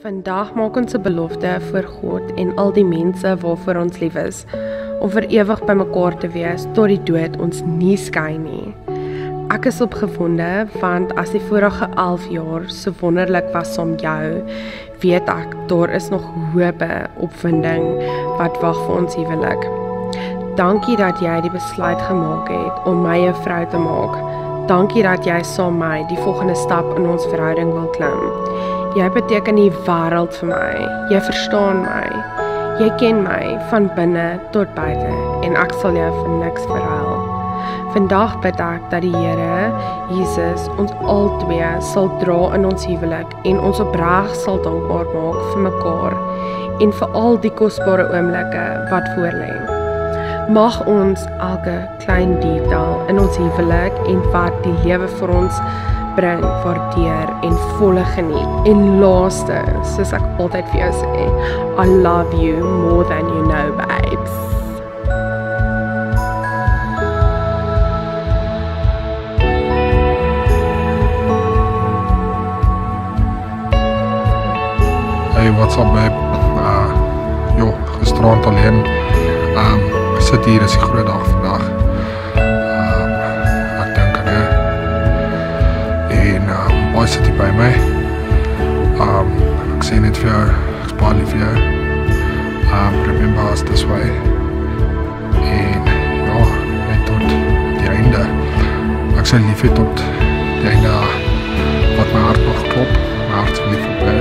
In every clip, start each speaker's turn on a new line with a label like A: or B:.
A: Vandag maak ons 'n belofte voor God en al die mense waarvoor ons lief is om vir ewig bymekaar te wees tot die dood ons nie skei nie. Ek is opgewonde want as die vorige 11 jaar so wonderlik was om jou, weet ek daar is nog hoop, opwinding wat wag vir ons huwelik. Dankie dat jy die besluit gemaak het om my 'n vrou te maak. Dankie dat jy saam met my die volgende stap in ons verhouding wil klim. Jy beteken die wêreld vir my. Jy verstaan my. Jy ken my van binne tot buite en ek sal jou vir niks verhuil. Vandag bid ek dat die Here Jesus ons albei sal dra in ons huwelik en ons opreg sal dankbaar maak vir mekaar en vir al die kosbare oomblikke wat voorlê. Mag ons elke klein detail in ons huwelik en wat die lewe vir ons bring waardeer en volle geniet. En laaste, soos ek altyd vir jou sê, I love you more than you know, babes.
B: Hey, what's up babe? Uh, joh, gisterand alleen. Um, sit hier, is die groot dag vandag. Jou. Um, remember us this way. En ja, net tot die einde. Ek sê lief hê tot die einde wat my hart nog klop. My hart is lief op jou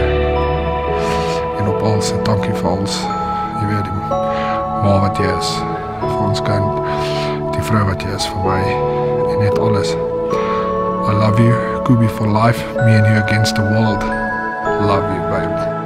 B: en op alles en dankie vir alles. Jy weet die ma wat jy is vir ons kind, die vrou wat jy is vir my en net alles. I love you, Kubi for life, me and you against the world. Love you, babe.